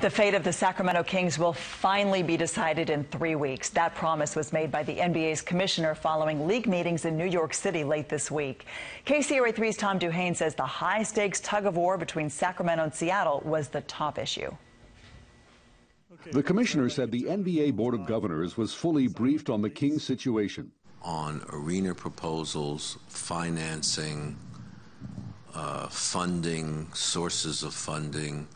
The fate of the Sacramento Kings will finally be decided in three weeks. That promise was made by the NBA's commissioner following league meetings in New York City late this week. KCRA 3's Tom DuHain says the high stakes tug of war between Sacramento and Seattle was the top issue. The commissioner said the NBA Board of Governors was fully briefed on the Kings situation. On arena proposals, financing, uh, funding, sources of funding,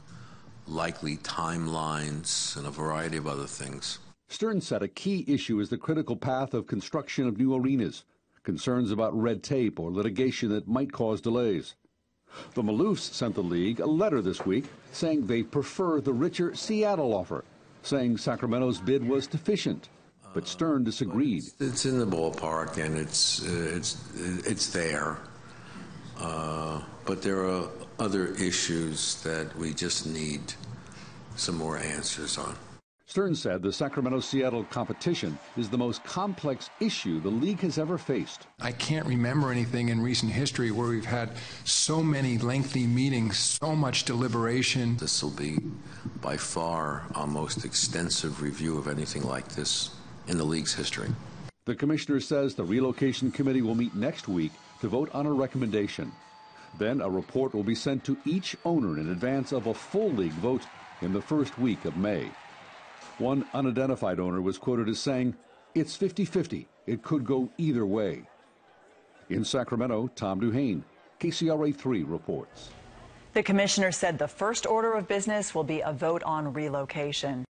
likely timelines, and a variety of other things. Stern said a key issue is the critical path of construction of new arenas, concerns about red tape or litigation that might cause delays. The Maloofs sent the league a letter this week saying they prefer the richer Seattle offer, saying Sacramento's bid was deficient. But Stern disagreed. It's in the ballpark and it's uh, it's it's there. But there are other issues that we just need some more answers on. Stern said the Sacramento Seattle competition is the most complex issue the league has ever faced. I can't remember anything in recent history where we've had so many lengthy meetings, so much deliberation. This will be by far our most extensive review of anything like this in the league's history. The commissioner says the relocation committee will meet next week to vote on a recommendation. Then a report will be sent to each owner in advance of a full league vote in the first week of May. One unidentified owner was quoted as saying, It's 50 50. It could go either way. In Sacramento, Tom DuHain, KCRA 3 reports. The commissioner said the first order of business will be a vote on relocation.